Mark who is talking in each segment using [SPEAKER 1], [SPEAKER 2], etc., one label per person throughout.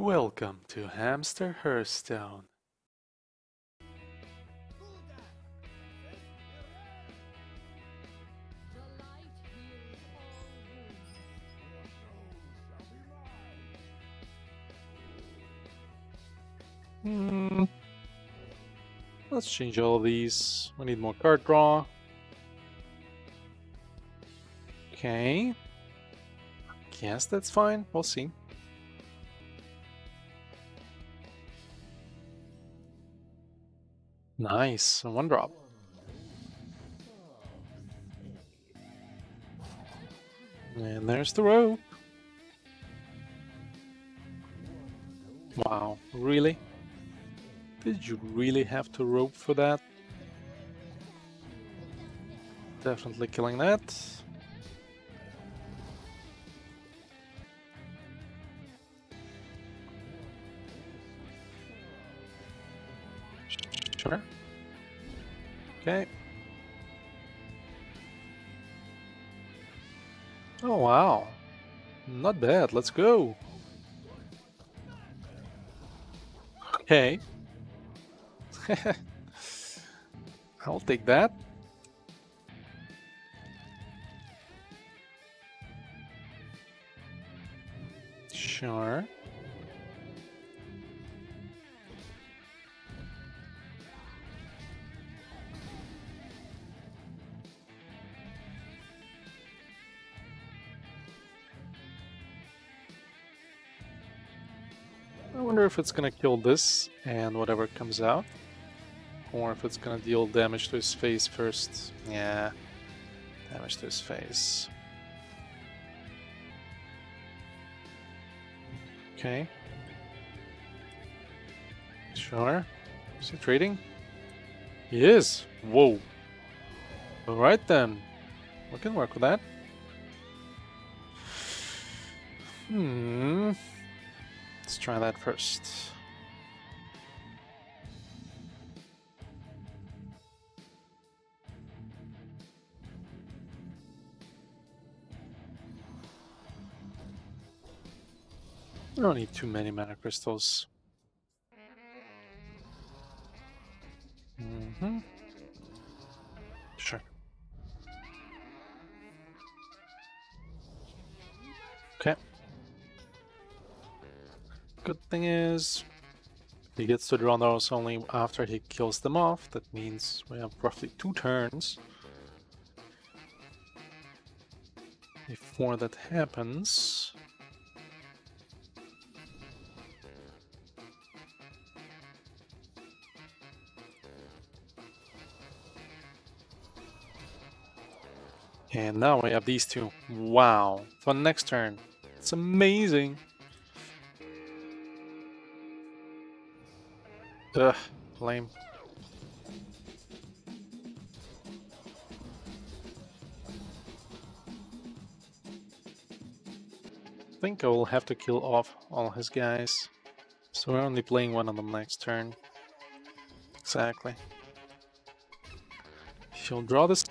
[SPEAKER 1] Welcome to Hamster Hearthstone. Hmm. Let's change all these. We need more card draw. Okay. Yes, that's fine. We'll see. Nice. One drop. And there's the rope. Wow, really? Did you really have to rope for that? Definitely killing that. Sure. Okay. Oh wow. Not bad, let's go. Okay. I'll take that. Sure. I wonder if it's gonna kill this and whatever comes out. Or if it's gonna deal damage to his face first. Yeah, damage to his face. Okay. Sure. Is he trading? He is! Whoa. Alright then. We can work with that. Hmm. Try that first. I don't need too many mana crystals. Good thing is, he gets to draw those only after he kills them off. That means we have roughly two turns before that happens. And now we have these two. Wow. For next turn. It's amazing. Ugh, lame. I think I will have to kill off all his guys. So we're only playing one on the next turn. Exactly. He'll draw this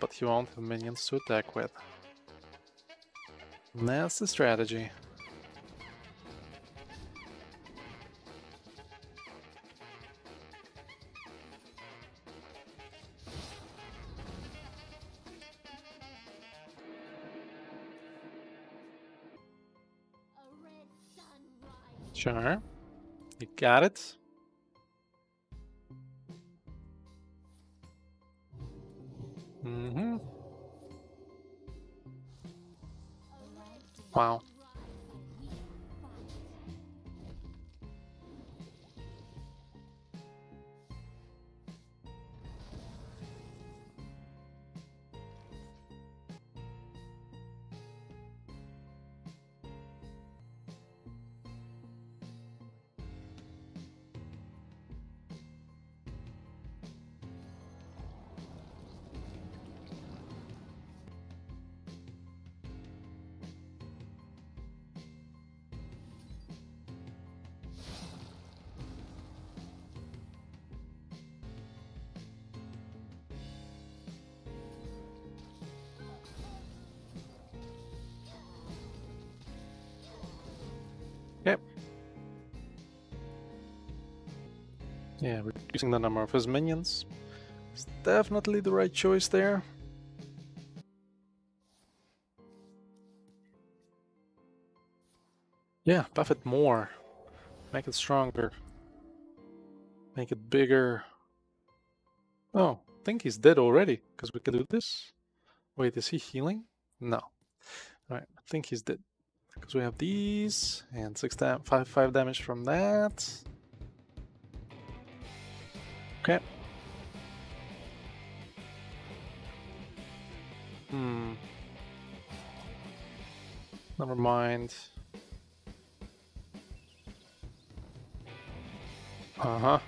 [SPEAKER 1] but he won't have minions to attack with. And that's the strategy. Sure. You got it. Yeah, reducing the number of his minions is definitely the right choice there. Yeah, buff it more. Make it stronger. Make it bigger. Oh, I think he's dead already, because we can do this. Wait, is he healing? No. Alright, I think he's dead. Because we have these, and six five, five damage from that. Okay. Hmm. Never mind. Uh-huh.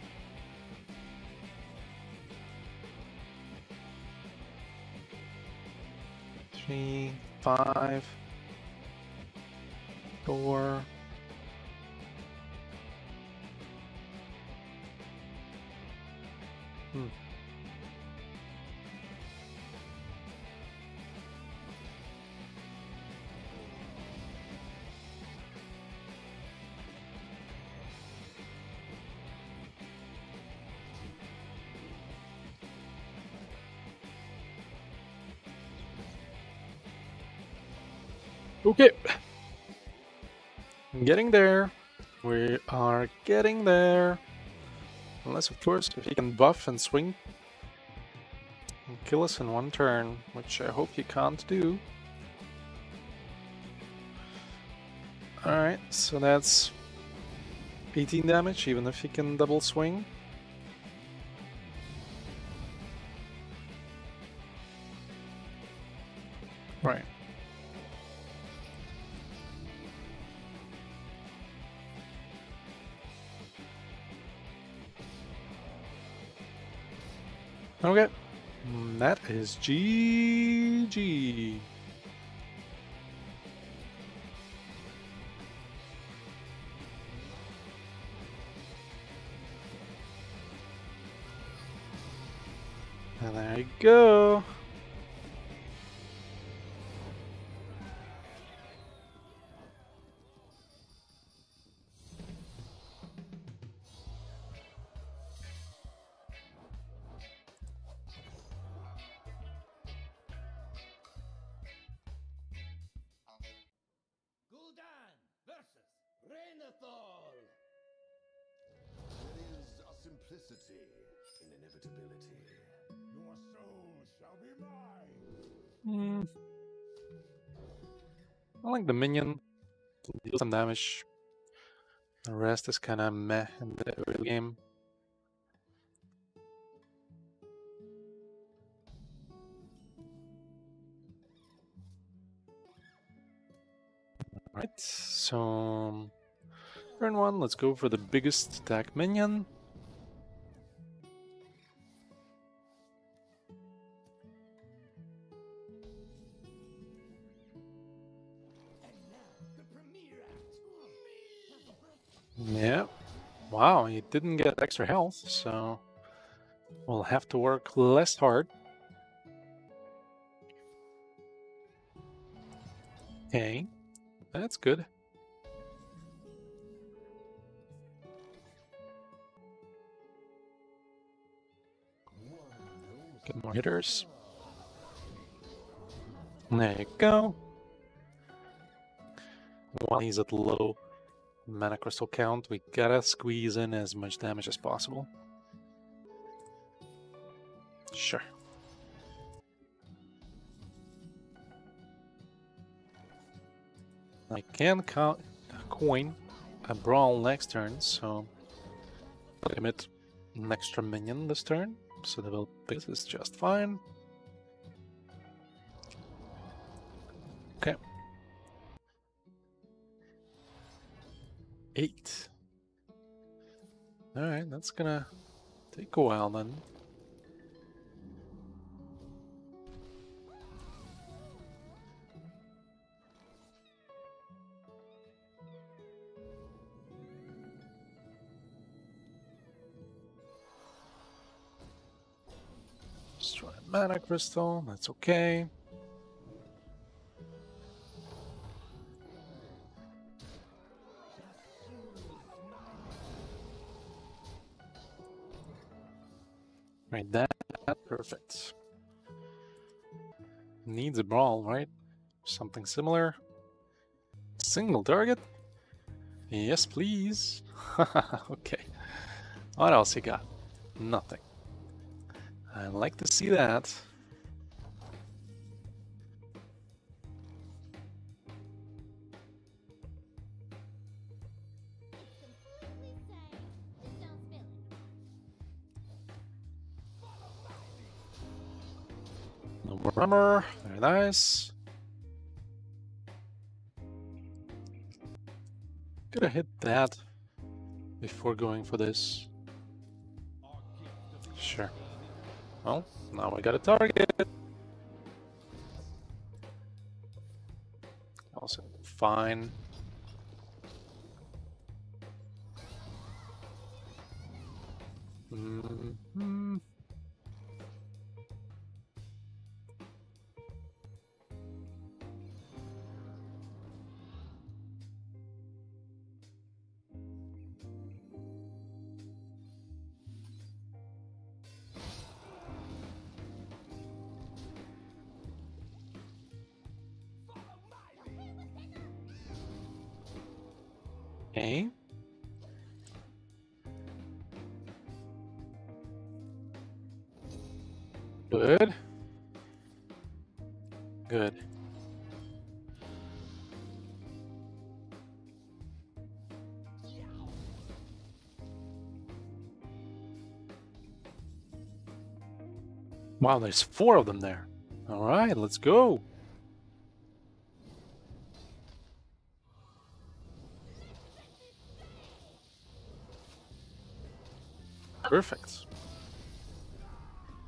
[SPEAKER 1] Three, five, four. Hmm. Okay. Getting there. We are getting there. Unless, of course, if he can buff and swing and kill us in one turn, which I hope he can't do. Alright, so that's 18 damage, even if he can double swing. Okay. Mm, That is GG. There you go.
[SPEAKER 2] Simplicity in inevitability.
[SPEAKER 3] Your soul shall be mine.
[SPEAKER 1] Hmm. I like the minion. Can deal some damage. The rest is kind of meh in the early game. Alright, so turn one, let's go for the biggest attack minion. He didn't get extra health, so we'll have to work less hard. Okay, that's good. Get more hitters. There you go. While he's at low mana crystal count, we gotta squeeze in as much damage as possible. Sure. I can count coin a brawl next turn, so commit an extra minion this turn, so the pick this just fine. Eight. Alright, that's gonna take a while then. Destroy a mana crystal, that's okay. Perfect. Needs a brawl, right? Something similar. Single target? Yes, please. okay. What else you got? Nothing. I like to see that. Armor. Very nice. Gonna hit that before going for this. Sure. Well, now I got a target. Also, fine. Mm-hmm. Okay. Good. Good. Wow, there's four of them there. All right, let's go. Perfect.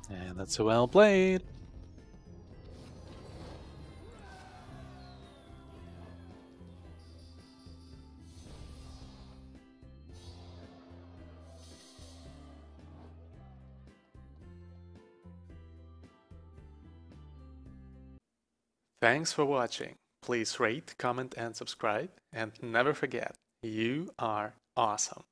[SPEAKER 1] And that's a well played. Thanks for watching. Please rate, comment and subscribe. And never forget, you are awesome.